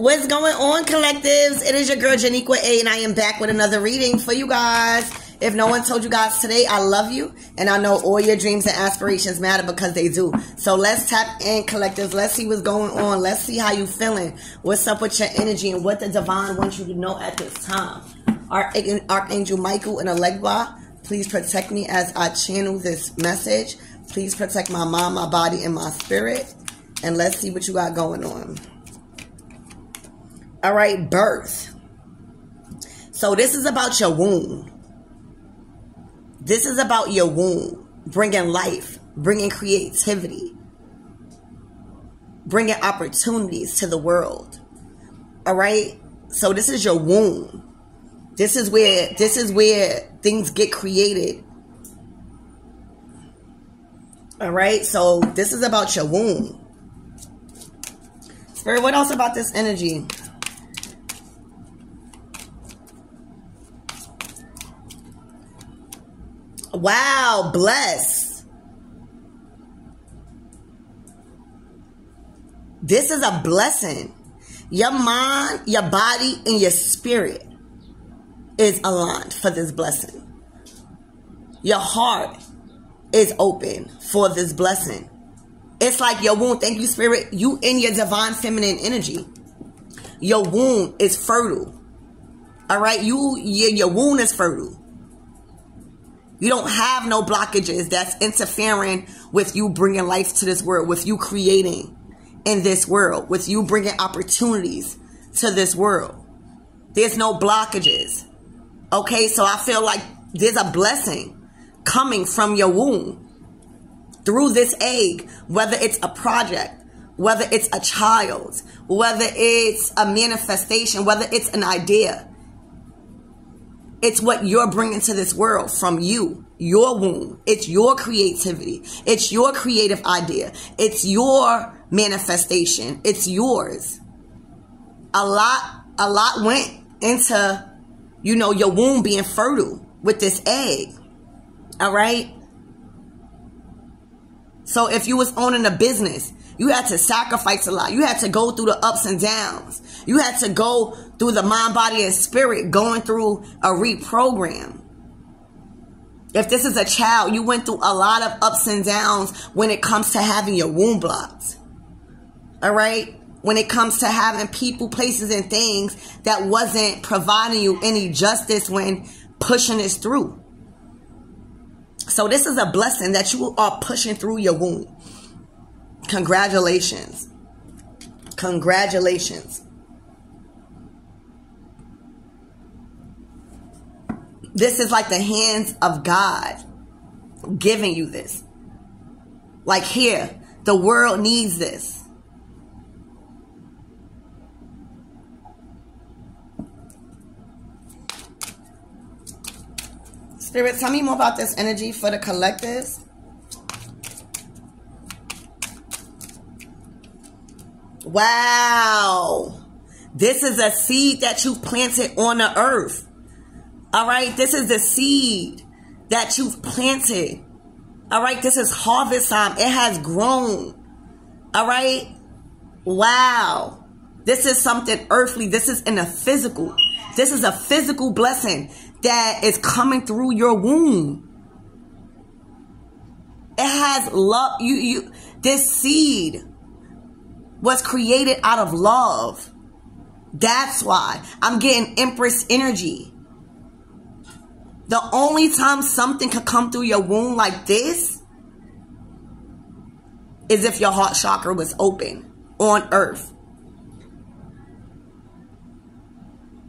What's going on, collectives? It is your girl Joniqua A, and I am back with another reading for you guys. If no one told you guys today, I love you, and I know all your dreams and aspirations matter because they do. So let's tap in, collectives. Let's see what's going on. Let's see how you feeling. What's up with your energy and what the divine wants you to know at this time. Archangel Michael and Elegba, please protect me as I channel this message. Please protect my mind, my body, and my spirit. And let's see what you got going on. All right, birth. So this is about your womb. This is about your womb, bringing life, bringing creativity, bringing opportunities to the world. All right? So this is your womb. This is where this is where things get created. All right? So this is about your womb. Spirit, what else about this energy? Wow, bless. This is a blessing. Your mind, your body, and your spirit is aligned for this blessing. Your heart is open for this blessing. It's like your womb, thank you, spirit, you in your divine feminine energy. Your womb is fertile. All right, you your, your womb is fertile. You don't have no blockages that's interfering with you bringing life to this world, with you creating in this world, with you bringing opportunities to this world. There's no blockages. Okay, so I feel like there's a blessing coming from your womb through this egg, whether it's a project, whether it's a child, whether it's a manifestation, whether it's an idea. It's what you're bringing to this world from you, your womb. It's your creativity. It's your creative idea. It's your manifestation. It's yours. A lot, a lot went into, you know, your womb being fertile with this egg. All right. So if you was owning a business, you had to sacrifice a lot. You had to go through the ups and downs. You had to go through the mind, body, and spirit going through a reprogram. If this is a child, you went through a lot of ups and downs when it comes to having your womb blocked. All right? When it comes to having people, places, and things that wasn't providing you any justice when pushing this through. So this is a blessing that you are pushing through your womb. Congratulations. Congratulations. This is like the hands of God giving you this. Like here, the world needs this. Spirit, tell me more about this energy for the collectives. Wow. This is a seed that you planted on the earth. All right. This is the seed that you've planted. All right. This is harvest time. It has grown. All right. Wow. This is something earthly. This is in a physical. This is a physical blessing that is coming through your womb. It has love. You, you, this seed was created out of love. That's why I'm getting Empress energy. The only time something could come through your womb like this is if your heart chakra was open on earth.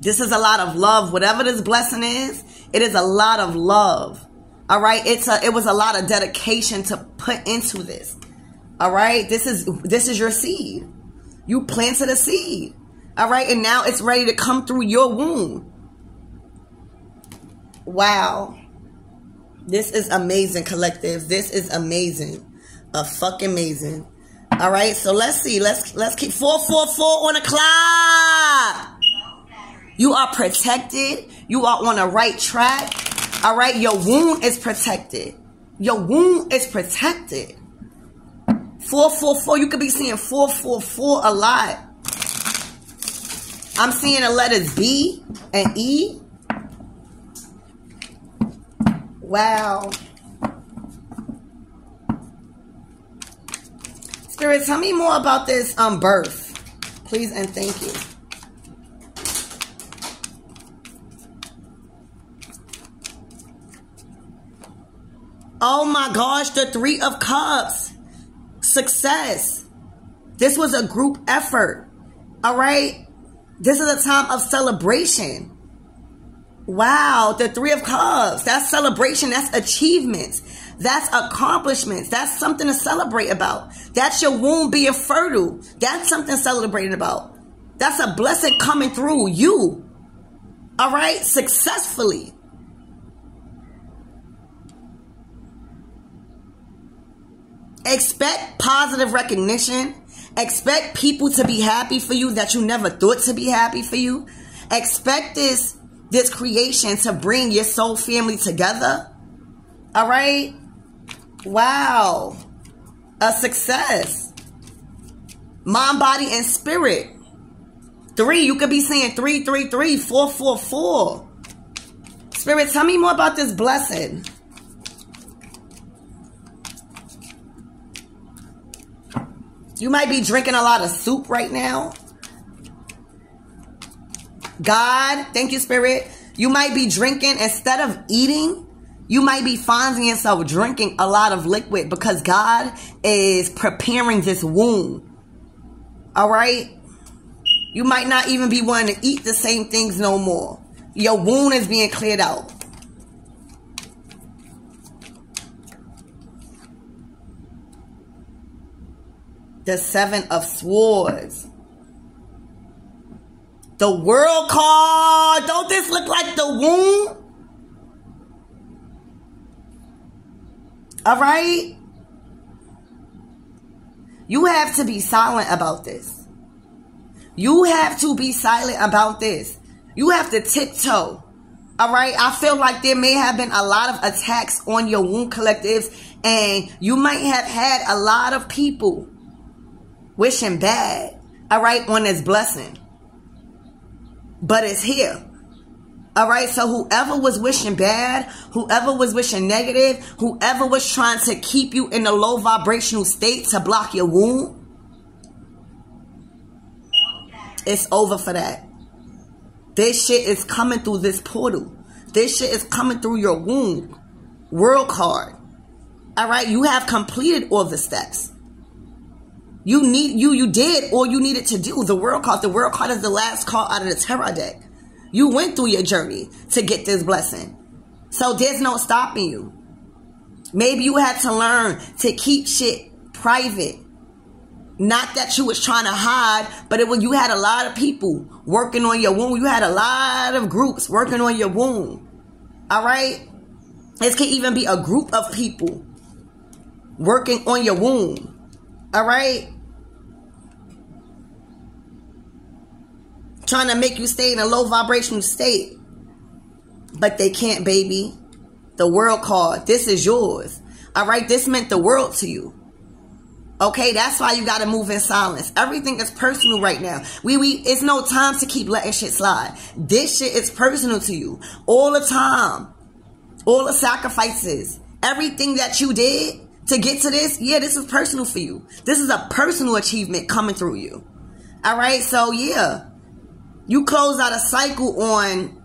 This is a lot of love. Whatever this blessing is, it is a lot of love. All right. It's a, it was a lot of dedication to put into this. All right. This is, this is your seed. You planted a seed. All right. And now it's ready to come through your womb. Wow. This is amazing, collective. This is amazing. A fucking amazing. All right. So let's see. Let's, let's keep 444 on the clock. You are protected. You are on the right track. All right. Your wound is protected. Your wound is protected. 444. You could be seeing 444 a lot. I'm seeing the letters B and E. Wow. Spirit, tell me more about this um birth. Please and thank you. Oh my gosh, the Three of Cups. Success. This was a group effort. All right. This is a time of celebration. Wow, the Three of Cups. That's celebration. That's achievements. That's accomplishments. That's something to celebrate about. That's your womb being fertile. That's something celebrated about. That's a blessing coming through you. All right, successfully. Expect positive recognition. Expect people to be happy for you that you never thought to be happy for you. Expect this this creation to bring your soul family together. All right? Wow. A success. Mind, body, and spirit. Three, you could be saying three, three, three, four, four, four. Spirit, tell me more about this blessing. You might be drinking a lot of soup right now. God, thank you, Spirit. You might be drinking instead of eating. You might be finding yourself drinking a lot of liquid because God is preparing this womb. All right? You might not even be wanting to eat the same things no more. Your wound is being cleared out. the Seven of Swords. The World card. Don't this look like the womb? All right? You have to be silent about this. You have to be silent about this. You have to tiptoe. All right. I feel like there may have been a lot of attacks on your womb collectives, and you might have had a lot of people wishing bad, all right, on this blessing. But it's here. All right, so whoever was wishing bad, whoever was wishing negative, whoever was trying to keep you in a low vibrational state to block your womb, it's over for that. This shit is coming through this portal. This shit is coming through your womb. World card. All right, you have completed all the steps. You need you you did all you needed to do. The world card. The world card is the last card out of the tarot deck. You went through your journey to get this blessing. So there's no stopping you. Maybe you had to learn to keep shit private. Not that you was trying to hide, but it was you had a lot of people working on your womb. You had a lot of groups working on your womb. All right? This can even be a group of people working on your womb. All right? Trying to make you stay in a low vibrational state. But they can't, baby. The world called. This is yours. All right. This meant the world to you. Okay, that's why you got to move in silence. Everything is personal right now. We we it's no time to keep letting shit slide. This shit is personal to you all the time. All the sacrifices, everything that you did to get to this, yeah, this is personal for you. This is a personal achievement coming through you. All right, so yeah, you close out a cycle on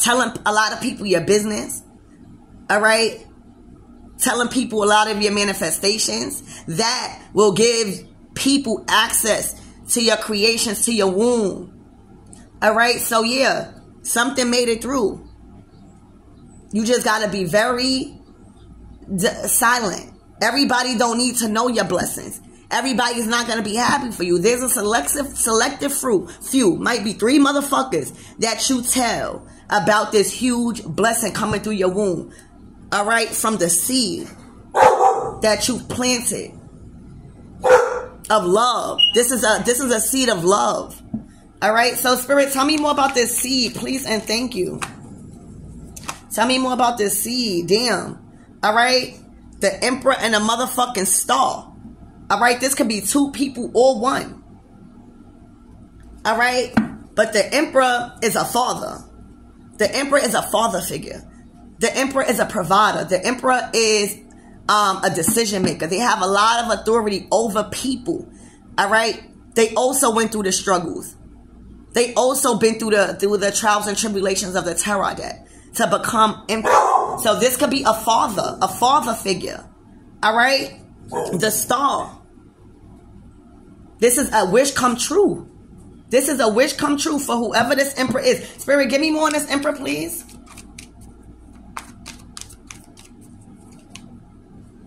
telling a lot of people your business. All right. Telling people a lot of your manifestations that will give people access to your creations, to your womb. All right. So yeah, something made it through. You just got to be very silent. Everybody don't need to know your blessings. Everybody's not going to be happy for you. There's a selective, selective fruit, few, might be three motherfuckers that you tell about this huge blessing coming through your womb. All right, from the seed that you planted of love. This is a this is a seed of love. All right, so spirit, tell me more about this seed, please, and thank you. Tell me more about this seed. Damn. All right, the emperor and the motherfucking star. All right, this could be two people or one. All right, But the emperor is a father. The emperor is a father figure. The emperor is a provider. The emperor is um, a decision maker. They have a lot of authority over people. All right. They also went through the struggles. They also been through the through the trials and tribulations of the Tarot deck to become emperor. So this could be a father, a father figure. All right. The star. This is a wish come true. This is a wish come true for whoever this emperor is. Spirit, give me more on this emperor, please.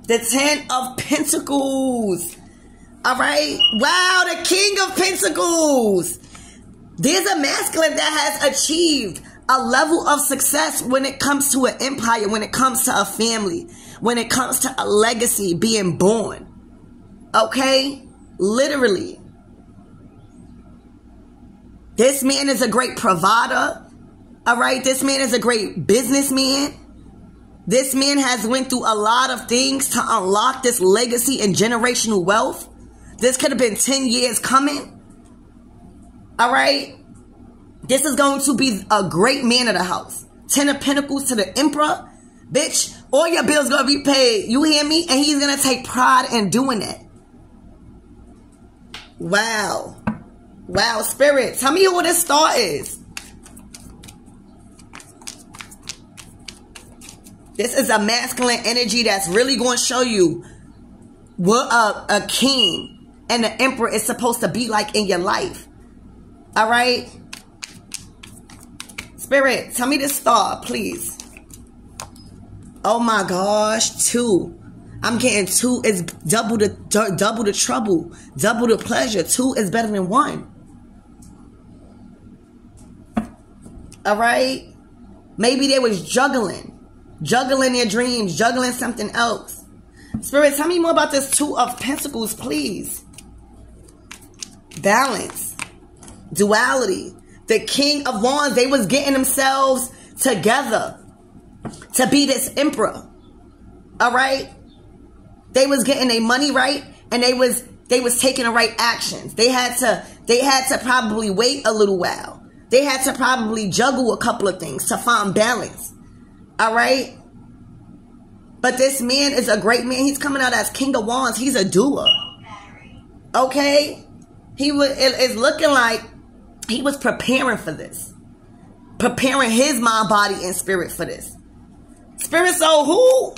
The Ten of Pentacles. All right. Wow, the King of Pentacles. There's a masculine that has achieved a level of success when it comes to an empire, when it comes to a family, when it comes to a legacy being born. Okay? Literally. This man is a great provider. All right? This man is a great businessman. This man has went through a lot of things to unlock this legacy and generational wealth. This could have been 10 years coming. All right? This is going to be a great man of the house. Ten of Pentacles to the Emperor. Bitch, all your bills to be paid. You hear me? And he's to take pride in doing it. Wow. Wow, Spirit. Tell me who this star is. This is a masculine energy that's really going to show you what a, a king and an emperor is supposed to be like in your life. All right? Spirit, tell me this star, please. Oh my gosh, two. I'm getting two is double the double the trouble, double the pleasure. Two is better than one. All right? Maybe they was juggling juggling their dreams, juggling something else. Spirit, tell me more about this Two of Pentacles, please. Balance, duality. The King of Wands, they was getting themselves together to be this emperor. All right? They was getting their money right and they was they was taking the right actions. They had to they had to probably wait a little while. They had to probably juggle a couple of things to find balance. All right. But this man is a great man. He's coming out as King of Wands. He's a doer. Okay. He was, it, it's looking like he was preparing for this. Preparing his mind, body, and spirit for this. Spirit soul, who?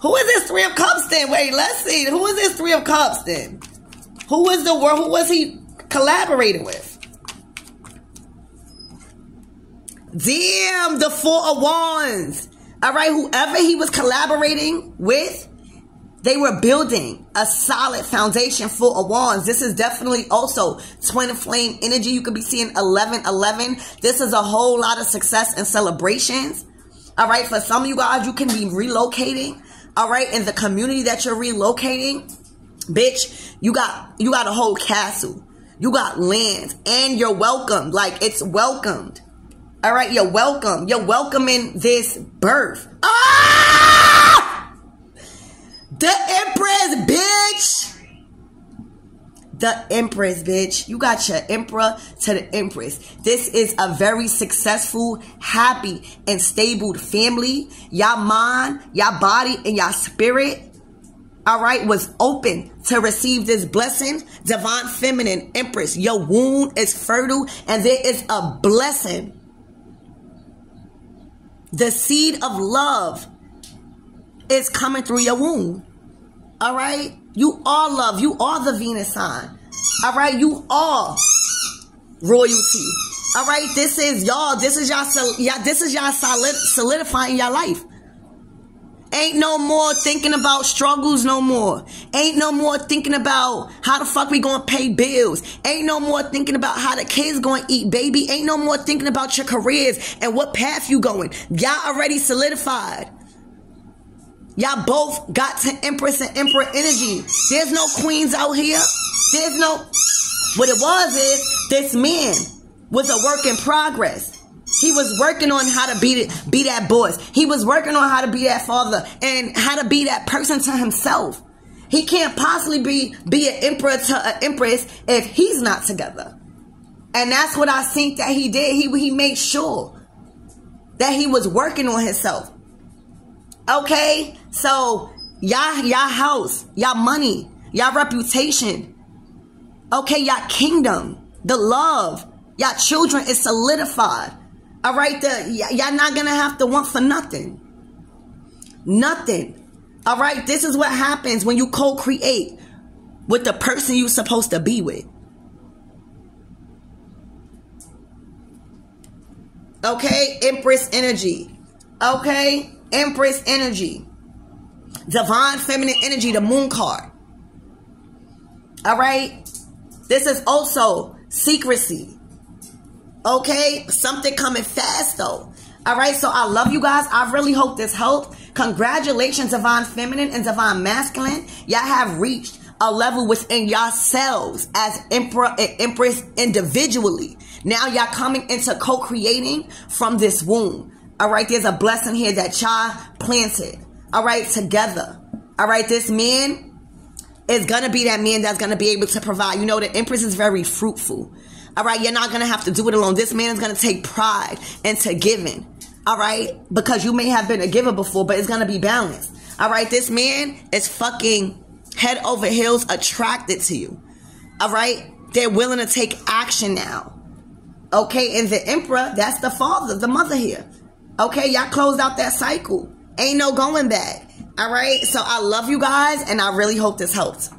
Who is this three of cups then? Wait, let's see. Who is this three of cups then? Who is the world? Who was he collaborating with? Damn, the Four of Wands. All right, whoever he was collaborating with, they were building a solid foundation full of wands. This is definitely also twin flame energy. You could be seeing 11 11. This is a whole lot of success and celebrations. All right, for some of you guys, you can be relocating. All right, in the community that you're relocating, bitch, you got you got a whole castle. You got land and you're welcomed. Like it's welcomed. All right, you're welcome. You're welcoming this birth. Ah! The Empress. The Empress, bitch. You got your Emperor to the Empress. This is a very successful, happy, and stable family. Y'all mind, y'all body, and y'all spirit all right, was open to receive this blessing. Divine feminine empress, your womb is fertile and there is a blessing the seed of love is coming through your womb. All right? You are love. You are the Venus sign. All right? You are royalty. All right? This is y'all. This is y'all. Yeah, this is y'all solid, solidifying your life. Ain't no more thinking about struggles no more. Ain't no more thinking about how the fuck we gonna pay bills. Ain't no more thinking about how the kids gonna eat, baby. Ain't no more thinking about your careers and what path you going. Y'all already solidified. Y'all both got to Empress and Emperor energy. There's no queens out here. There's no. What it was is this man was a work in progress. He was working on how to be be that boss. He was working on how to be that father and how to be that person to himself. He can't possibly be be an emperor to an empress if he's not together. And that's what I think that he did. He, he made sure that he was working on himself. Okay? So, y'all, y'all house, y'all money, y'all reputation, okay, y'all kingdom, the love, y'all children is solidified. All right? The, y'all not gonna have to want for nothing. Nothing. All right? This is what happens when you co create with the person you're supposed to be with. Okay? Empress energy. Okay? Empress energy. Divine feminine energy, the moon card. All right? This is also secrecy. Okay? Something coming fast though. All right, so I love you guys. I really hope this helped. Congratulations, Divine Feminine and Divine Masculine. Y'all have reached a level within yourselves as emperor and empress individually. Now y'all coming into co-creating from this womb. All right, there's a blessing here that y'all planted. All right, together. All right, this man is gonna be that man that's gonna be able to provide. You know, the empress is very fruitful. All right, you're not gonna have to do it alone. This man is gonna take pride into giving. All right, because you may have been a giver before, but it's gonna be balanced. All right, this man is fucking head over heels attracted to you. All right, they're willing to take action now. Okay, and the emperor, that's the father, the mother here. Okay, y'all closed out that cycle. Ain't no going back. All right, so I love you guys, and I really hope this helped.